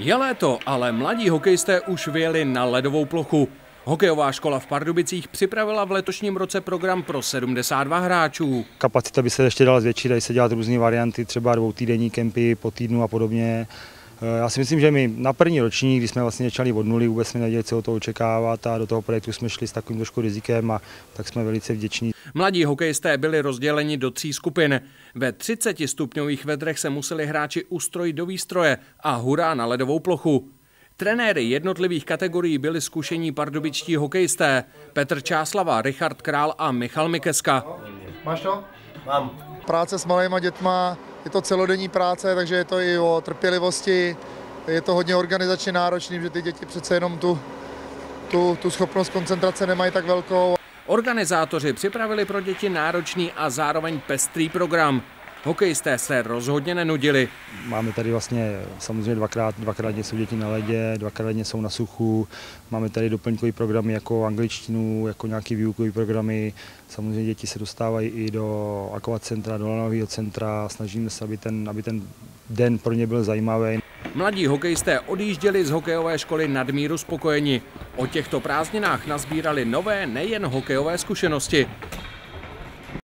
Je léto, ale mladí hokejisté už vyjeli na ledovou plochu. Hokejová škola v Pardubicích připravila v letošním roce program pro 72 hráčů. Kapacita by se ještě dala zvětšit, dají se dělat různé varianty, třeba dvoutýdenní kempy po týdnu a podobně. Eh, já si myslím, že my na první ročník, když jsme vlastně začali od nuly, vůbec jsme nevěděli, co od toho očekávat a do toho projektu jsme šli s takovým trošku rizikem a tak jsme velice vděční. Mladí hokejisté byli rozděleni do tří skupin. Ve 30 stupňových vedrech se museli hráči ustrojit do výstroje a hurá na ledovou plochu. Trenéry jednotlivých kategorií byli zkušení pardubičtí hokejisté Petr Čáslava, Richard Král a Michal Mikeska. Máš to? Mám. Práce s malýma dětma, je to celodenní práce, takže je to i o trpělivosti, je to hodně organizačně náročný, že ty děti přece jenom tu, tu, tu schopnost koncentrace nemají tak velkou. Organizátoři připravili pro děti náročný a zároveň pestrý program. Hokejisté se rozhodně nenudili. Máme tady vlastně samozřejmě dvakrát, dvakrát jsou děti na ledě, dvakrát jsou na suchu. Máme tady doplňkové programy jako angličtinu, jako nějaké výukové programy. Samozřejmě děti se dostávají i do akovat centra, do lanového centra. Snažíme se, aby ten, aby ten den pro ně byl zajímavý. Mladí hokejisté odjížděli z hokejové školy nadmíru spokojeni. O těchto prázdninách nazbírali nové nejen hokejové zkušenosti.